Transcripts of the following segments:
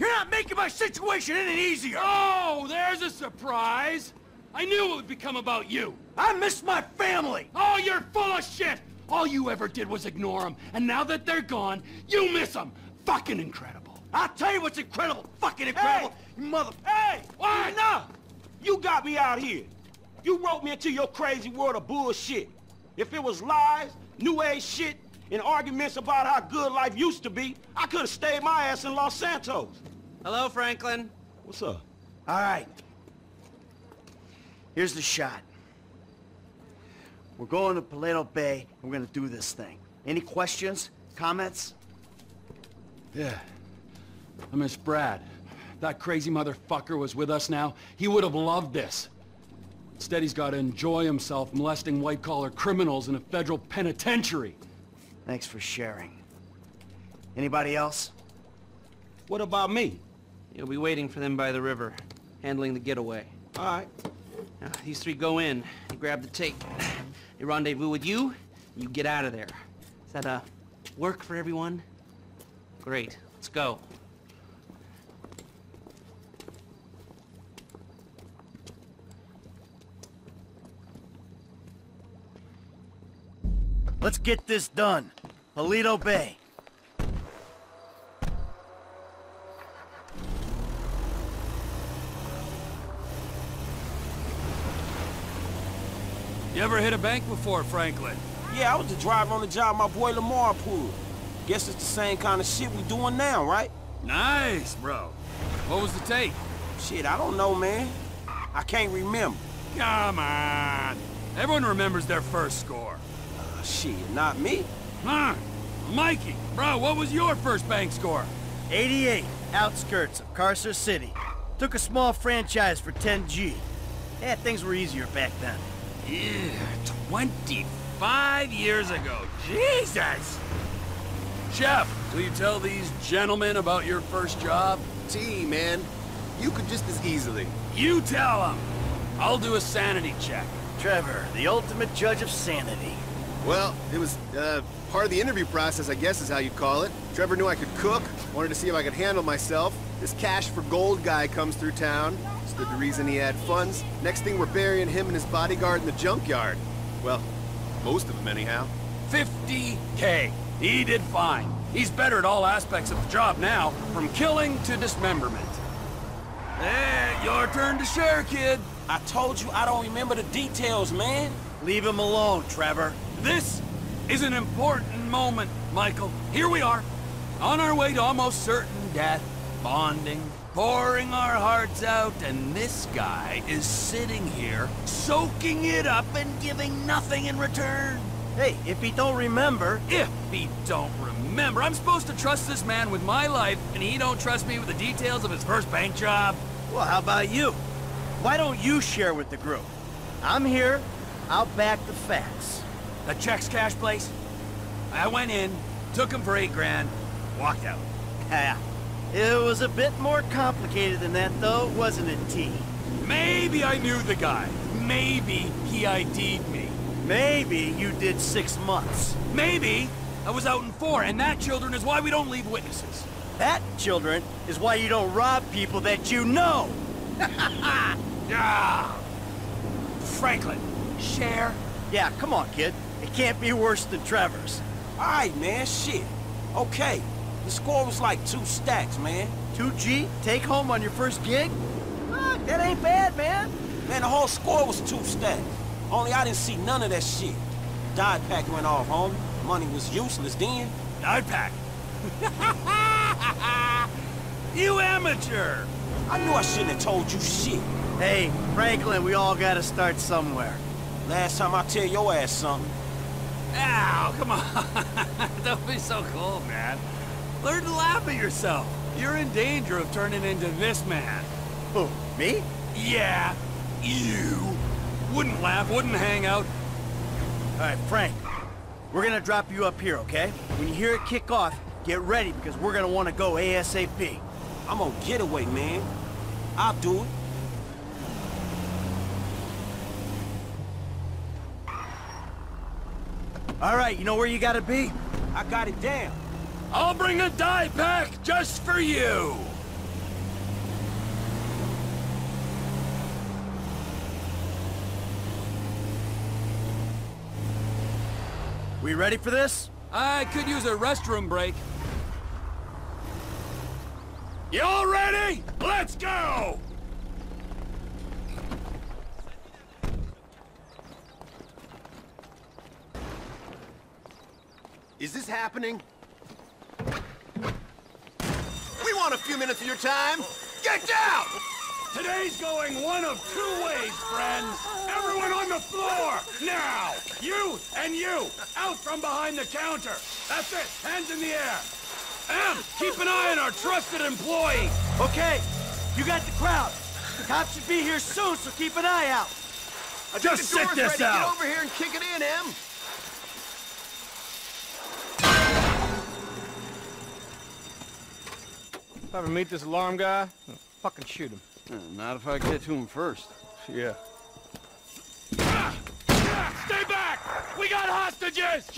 You're not making my situation any easier. Oh, there's a surprise. I knew it would become about you. I miss my family. Oh, you're full of shit! All you ever did was ignore them, and now that they're gone, you miss them. Fucking incredible. I'll tell you what's incredible. Fucking incredible. You mother... Hey! Why? Enough! You got me out here. You wrote me into your crazy world of bullshit. If it was lies, new age shit, and arguments about how good life used to be, I could have stayed my ass in Los Santos. Hello, Franklin. What's up? All right. Here's the shot. We're going to Paleto Bay, and we're gonna do this thing. Any questions? Comments? Yeah. I miss Brad. That crazy motherfucker was with us now. He would have loved this. Instead, he's got to enjoy himself molesting white-collar criminals in a federal penitentiary. Thanks for sharing. Anybody else? What about me? You'll be waiting for them by the river, handling the getaway. All right. Now, these three go in, you grab the tape. They rendezvous with you, you get out of there. Is that, uh, work for everyone? Great, let's go. Let's get this done. Paleto Bay. You ever hit a bank before, Franklin? Yeah, I was the driver on the job my boy Lamar pulled. Guess it's the same kind of shit we doing now, right? Nice, bro. What was the take? Shit, I don't know, man. I can't remember. Come on. Everyone remembers their first score. Uh, shit, not me. Huh? Mikey, bro, what was your first bank score? 88, outskirts of Carcer City. Took a small franchise for 10G. Yeah, things were easier back then. Yeah, 25 years ago. Jesus! Chef, will you tell these gentlemen about your first job? T, man. You could just as easily. You tell them. I'll do a sanity check. Trevor, the ultimate judge of sanity. Well, it was, uh, part of the interview process, I guess is how you'd call it. Trevor knew I could cook, wanted to see if I could handle myself. This cash for gold guy comes through town. Stood the reason he had funds. Next thing, we're burying him and his bodyguard in the junkyard. Well, most of them anyhow. 50K. He did fine. He's better at all aspects of the job now, from killing to dismemberment. Eh, your turn to share, kid. I told you I don't remember the details, man. Leave him alone, Trevor. This is an important moment, Michael. Here we are, on our way to almost certain death, bonding, pouring our hearts out, and this guy is sitting here, soaking it up and giving nothing in return. Hey, if he don't remember, If he don't remember, I'm supposed to trust this man with my life, and he don't trust me with the details of his first bank job? well, how about you? Why don't you share with the group? I'm here. I'll back the facts. The checks cash place? I went in, took him for eight grand, walked out. Yeah. It was a bit more complicated than that, though, wasn't it, T? Maybe I knew the guy. Maybe he ID'd me. Maybe you did six months. Maybe I was out in four, and that, children, is why we don't leave witnesses. That, children, is why you don't rob people that you know. Ah! Franklin, share. Yeah, come on, kid. It can't be worse than Trevor's. All right, man, shit. Okay, the score was like two stacks, man. 2G, take home on your first gig? Fuck, that ain't bad, man. Man, the whole score was two stacks. Only I didn't see none of that shit. Dye pack went off, homie. Money was useless then. I'd pack. you amateur! I knew I shouldn't have told you shit. Hey, Franklin, we all gotta start somewhere. Last time I tell your ass something. Ow, come on. don't be so cold, man. Learn to laugh at yourself. You're in danger of turning into this man. Who, me? Yeah, you. Wouldn't laugh, wouldn't hang out. All right, Frank. We're gonna drop you up here, okay? When you hear it kick off, get ready because we're gonna want to go ASAP. I'm on getaway, man. I'll do it. All right, you know where you gotta be? I got it down. I'll bring a dye pack just for you. We ready for this? I could use a restroom break. Y'all ready? Let's go! Is this happening? We want a few minutes of your time. Get down! Today's going one of two ways, friends. Everyone on the floor, now! You and you, out from behind the counter. That's it, hands in the air. M, keep an eye on our trusted employee. Okay, you got the crowd. The cops should be here soon, so keep an eye out. I think Just the door's sit this ready. out. Get over here and kick it in, Em. If I ever meet this alarm guy, I'll fucking shoot him. Not if I get to him first. Yeah. Stay back! We got hostages!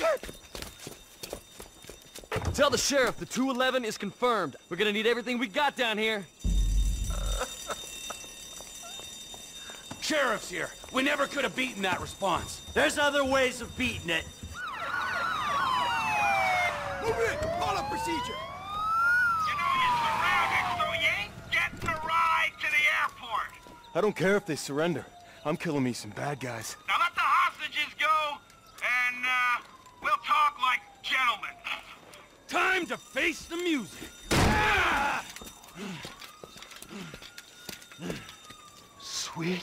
Tell the sheriff the 211 is confirmed. We're gonna need everything we got down here. Sheriff's here. We never could have beaten that response. There's other ways of beating it. Move in. Call up procedure. You know you're surrounded, so you ain't getting a ride to the airport. I don't care if they surrender. I'm killing me some bad guys. Now let the hostages go, and, uh, we'll talk like gentlemen. Time to face the music. Sweet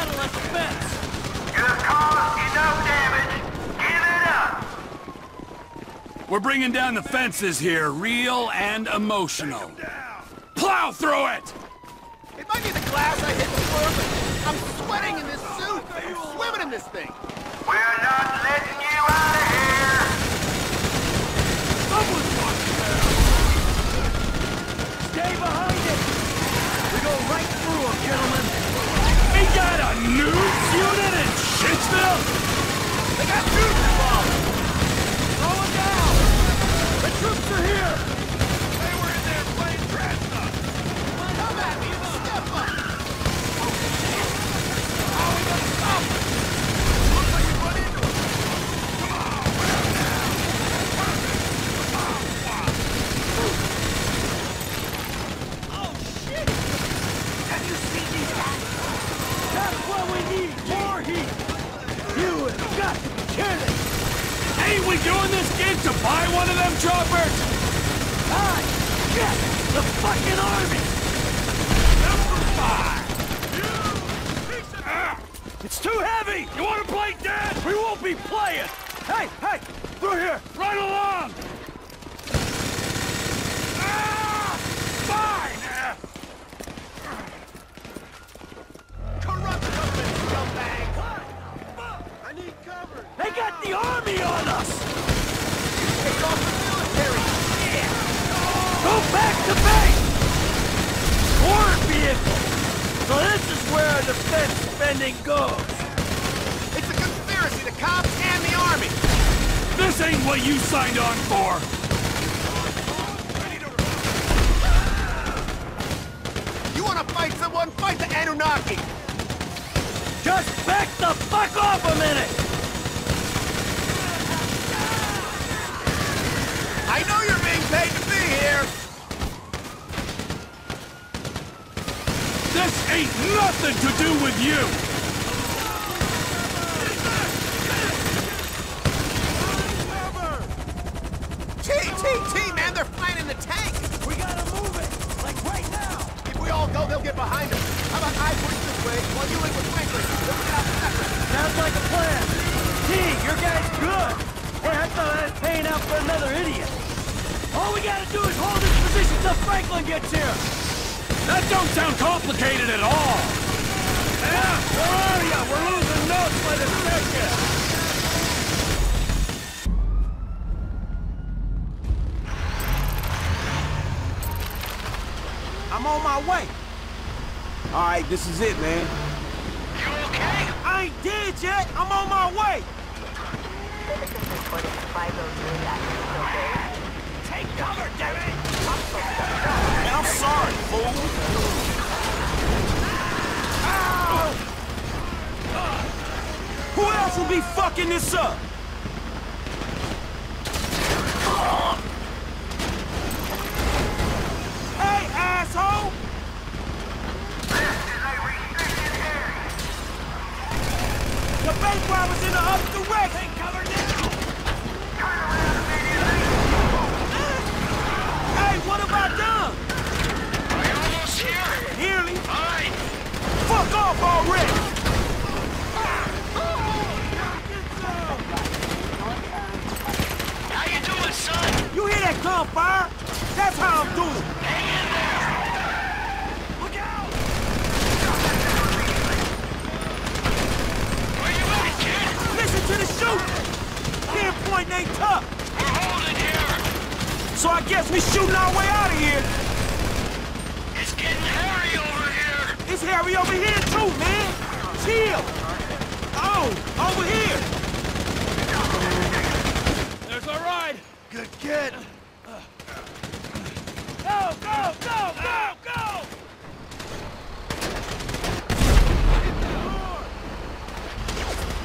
Toss metal at the fence. You've caused enough damage. Give it up. We're bringing down the fences here, real and emotional. Plow through it! It might be the glass I hit before, but I'm sweating in this suit. I'm swimming in this thing. We're not letting you out of here. Someone's walking there! Stay behind it! We go right through them, gentlemen. Got a news unit in Shitsville? They got troops involved! Slow it down! The troops are here! They were in there playing dress up. Come at me. Step up. Looks like you run into him. Have you seen these guys? That's what we need! More heat! You have got to be kidding! Ain't we doing this gig to buy one of them choppers? Hi! Shit! The fucking army! Number five! Ah, It's too heavy! you wanna play dead? We won't be playing! Hey, hey! Through here! Run along! Ah! Fine! Corrupt government, scumbag! I need cover! They got the army on us! Take off the military! Yeah. Go back to base! War vehicle! So this is where our defense spending goes! It's a conspiracy, the cops and the army! This ain't what you signed on for! You wanna fight someone? Fight the Anunnaki! Just back the fuck off a minute! I know you're being paid to be here! This ain't nothing to do with you! T, T, T, man, they're flying in the tank! We gotta move it! Like right now! If we all go, they'll get behind us. How about I push this way while you link with Franklin? Let's get out separate. Sounds like a plan. T, your guy's good. Hey, I thought I was paying out for another idiot. All we gotta do is hold this position till Franklin gets here. That don't sound complicated at all! Yeah, where are ya? We're losing notes by the second. I'm on my way. All right, this is it, man. You okay? I ain't dead yet. I'm on my way. Citizens reporting 503 active okay? Take cover, David! Man, I'm sorry, fool. Who else will be fucking this up? Hey, asshole! The bank robber's in the other direction! Take cover now! Hey, what have I done? Are you almost here? Nearly. Fine. Fuck off already! How you doing, son? You hear that gunfire? That's how I'm doing. Hang in there. Look out! Where you at, kid? Listen to the shoot! Pinpoint ain't tough, We're holding here. so I guess we shooting our way out of here. It's getting hairy over here. It's Harry over here too, man. Chill. Oh, over here. There's our ride! Good kid. Go, go, go, go, go!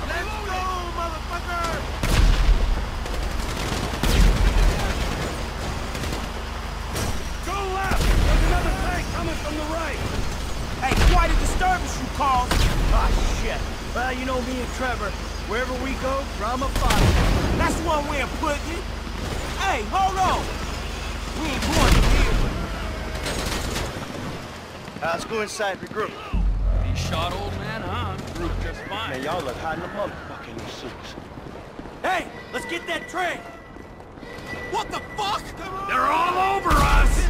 Let's go, motherfucker! Go left! There's another tank coming from the right! Hey, quite a disturbance you caused. Ah, shit. Well, you know me and Trevor. Wherever we go, drama follows. That's one way of putting it. Hey, hold on. We ain't going in here. Uh, let's go inside, regroup. He shot old man, huh? Group just fine. Man, y'all look hot in the motherfucking suits. Hey, let's get that train! What the fuck? They're all over us!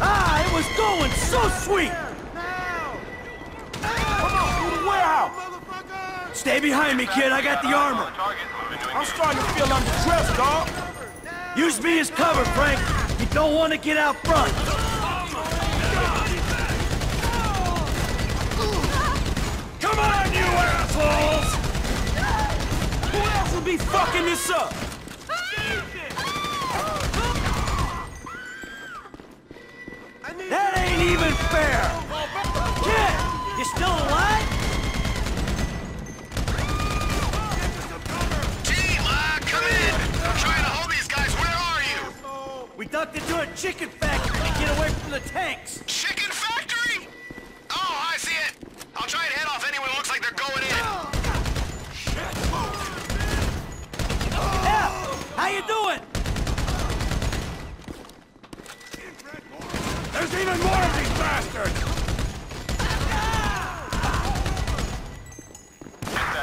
Ah, it was going so sweet! Stay behind me, kid. I got the armor. I'm starting to feel under stress, dog. Use me as cover, Frank. You don't want to get out front. Come on, you assholes! Who else will be fucking this up? That ain't even fair!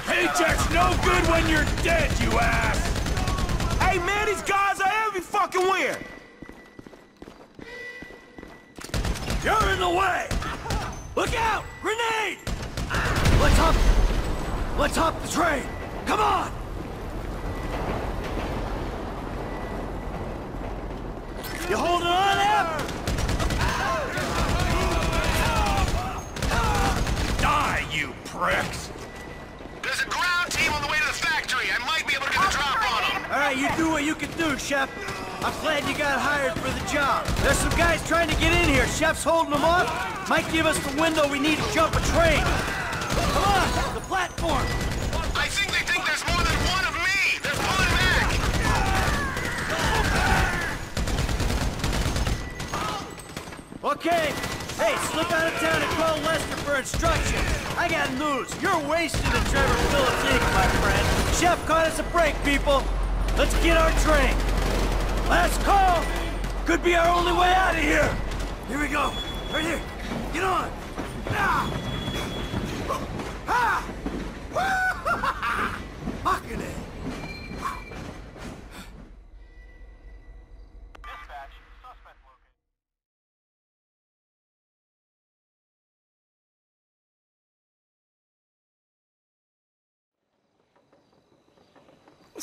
Paychecks no no good when you're dead, you ass! Hey, man, these guys are every fucking where. You're in the way! Look out! Grenade! Let's hop... Let's hop the train! Come on! You holding on, Em? Die, you pricks! There's a ground team on the way to the factory. I might be able to get the drop on them. All right, you do what you can do, Chef. I'm glad you got hired for the job. There's some guys trying to get in here. Chef's holding them off. Might give us the window we need to jump a train. Come on, the platform. I think they think there's more than one of me. They're pulling back. Okay. Hey, slip out of town and call Lester for instructions. I got news. You're wasted in Trevor Philips Inc., my friend. Chef caught us a break, people. Let's get our train. Last call. Could be our only way out of here. Here we go. Right here. Get on. Ah! Fucking it. Let's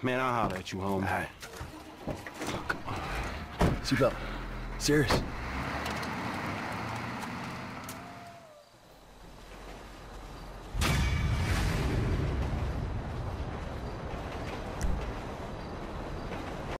Man, I'll holler at you, homie. All right. Seatbelt. Serious.